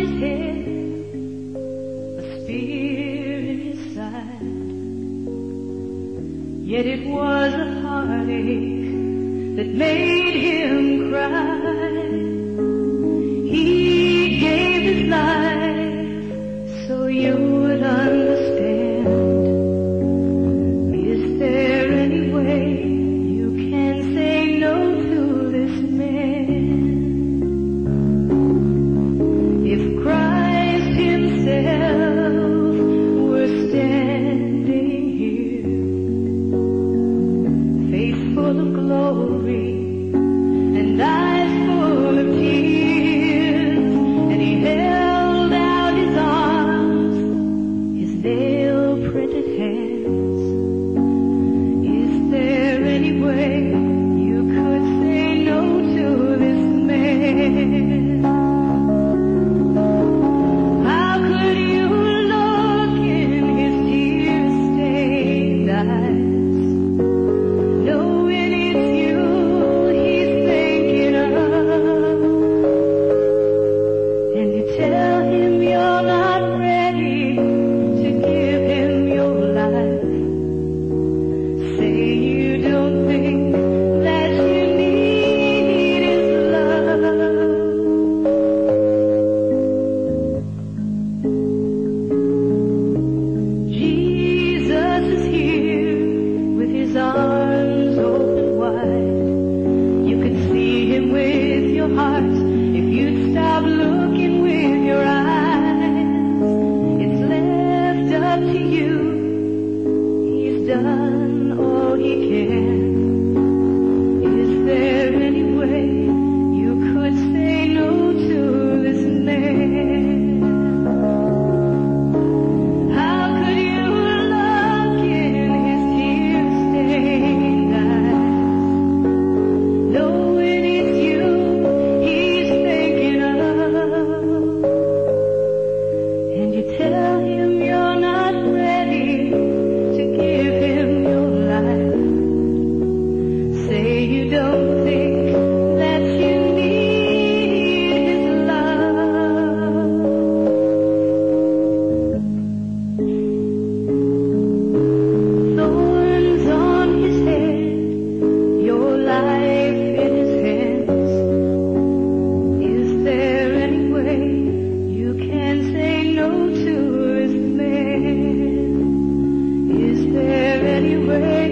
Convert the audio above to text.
a spear in his side. Yet it was a heartache that made him cry. 为 anyway.